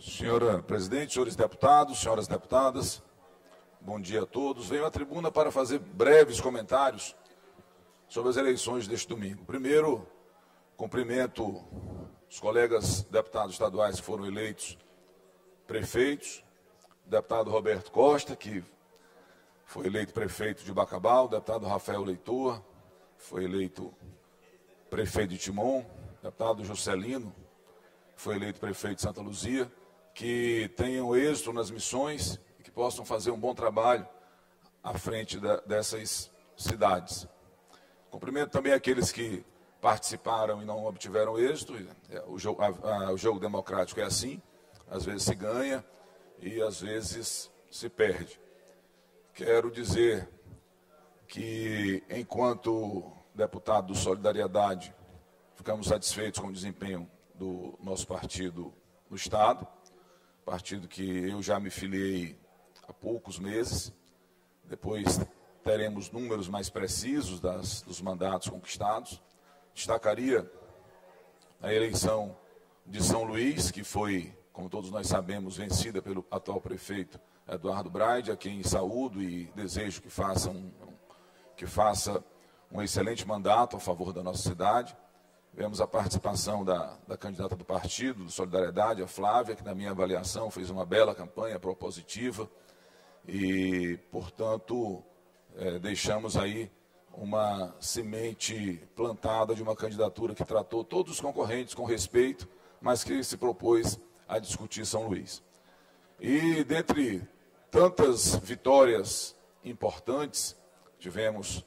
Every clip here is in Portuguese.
Senhora presidente, senhores deputados, senhoras deputadas, bom dia a todos. Venho à tribuna para fazer breves comentários sobre as eleições deste domingo. Primeiro, cumprimento os colegas deputados estaduais que foram eleitos prefeitos, deputado Roberto Costa, que foi eleito prefeito de Bacabal, deputado Rafael Leitor, foi eleito prefeito de Timon, deputado Juscelino, foi eleito prefeito de Santa Luzia, que tenham êxito nas missões e que possam fazer um bom trabalho à frente da, dessas cidades. Cumprimento também aqueles que participaram e não obtiveram êxito. É, o jogo, a, a, o jogo democrático é assim, às vezes se ganha e às vezes se perde. Quero dizer que, enquanto deputado do Solidariedade, ficamos satisfeitos com o desempenho do nosso partido no Estado, partido que eu já me filiei há poucos meses. Depois teremos números mais precisos das, dos mandatos conquistados. Destacaria a eleição de São Luís, que foi, como todos nós sabemos, vencida pelo atual prefeito Eduardo Braide, a quem saúdo e desejo que faça um, que faça um excelente mandato a favor da nossa cidade. Vemos a participação da, da candidata do partido, do Solidariedade, a Flávia, que, na minha avaliação, fez uma bela campanha propositiva e, portanto, é, deixamos aí uma semente plantada de uma candidatura que tratou todos os concorrentes com respeito, mas que se propôs a discutir São Luís. E dentre tantas vitórias importantes, tivemos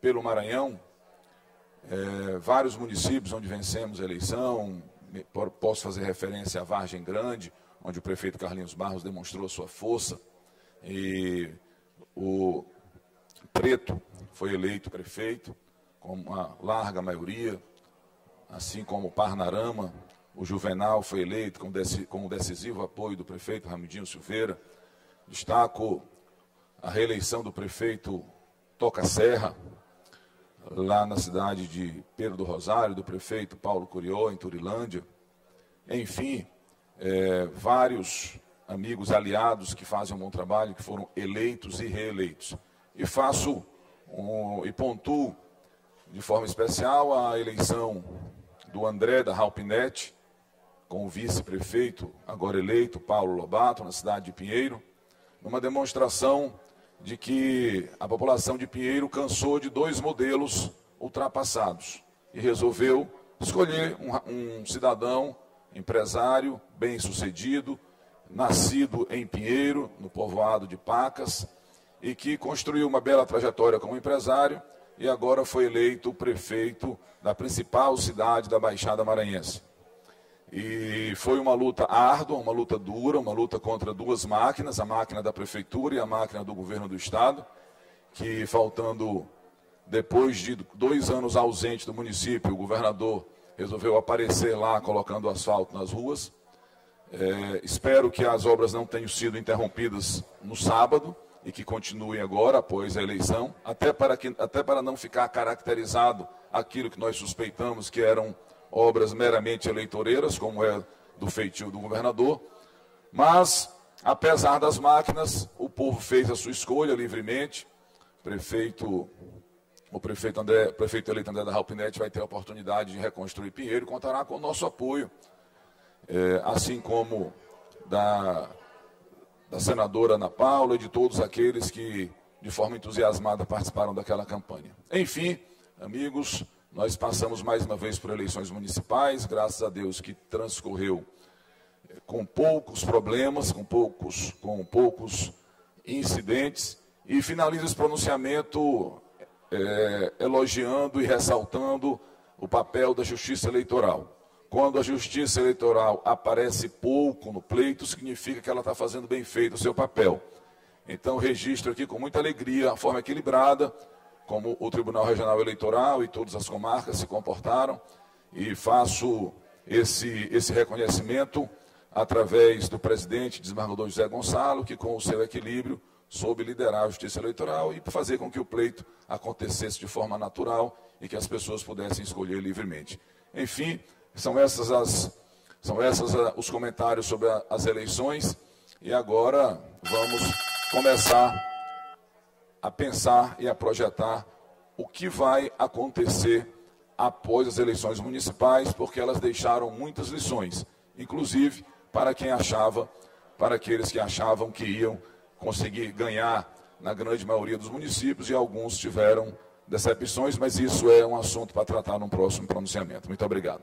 pelo Maranhão, é, vários municípios onde vencemos a eleição, posso fazer referência à Vargem Grande, onde o prefeito Carlinhos Barros demonstrou sua força, e o Preto foi eleito prefeito, com uma larga maioria, assim como o Parnarama, o Juvenal foi eleito com, com o decisivo apoio do prefeito Ramidinho Silveira. Destaco a reeleição do prefeito Toca Serra, lá na cidade de Pedro do Rosário, do prefeito Paulo Curió, em Turilândia. Enfim, é, vários amigos aliados que fazem um bom trabalho, que foram eleitos e reeleitos. E faço um, e pontuo de forma especial a eleição do André da Ralpinete, com o vice-prefeito, agora eleito, Paulo Lobato, na cidade de Pinheiro, numa demonstração de que a população de Pinheiro cansou de dois modelos ultrapassados e resolveu escolher um, um cidadão, empresário, bem-sucedido, nascido em Pinheiro, no povoado de Pacas, e que construiu uma bela trajetória como empresário e agora foi eleito prefeito da principal cidade da Baixada Maranhense. E foi uma luta árdua, uma luta dura, uma luta contra duas máquinas, a máquina da prefeitura e a máquina do governo do estado, que faltando depois de dois anos ausente do município, o governador resolveu aparecer lá colocando asfalto nas ruas. É, espero que as obras não tenham sido interrompidas no sábado e que continuem agora, após a eleição, até para, que, até para não ficar caracterizado aquilo que nós suspeitamos que eram obras meramente eleitoreiras, como é do feitio do governador, mas, apesar das máquinas, o povo fez a sua escolha livremente. Prefeito, o prefeito, André, prefeito eleito André da Ralpinete vai ter a oportunidade de reconstruir Pinheiro e contará com o nosso apoio, é, assim como da, da senadora Ana Paula e de todos aqueles que, de forma entusiasmada, participaram daquela campanha. Enfim, amigos, nós passamos mais uma vez por eleições municipais, graças a Deus que transcorreu eh, com poucos problemas, com poucos, com poucos incidentes, e finaliza esse pronunciamento é, elogiando e ressaltando o papel da justiça eleitoral. Quando a justiça eleitoral aparece pouco no pleito, significa que ela está fazendo bem feito o seu papel. Então, registro aqui com muita alegria a forma equilibrada como o Tribunal Regional Eleitoral e todas as comarcas se comportaram, e faço esse, esse reconhecimento através do presidente desembargador José Gonçalo, que com o seu equilíbrio soube liderar a justiça eleitoral e fazer com que o pleito acontecesse de forma natural e que as pessoas pudessem escolher livremente. Enfim, são essas as São esses ah, os comentários sobre as eleições. E agora vamos começar a pensar e a projetar o que vai acontecer após as eleições municipais, porque elas deixaram muitas lições, inclusive para quem achava, para aqueles que achavam que iam conseguir ganhar na grande maioria dos municípios e alguns tiveram decepções, mas isso é um assunto para tratar num próximo pronunciamento. Muito obrigado.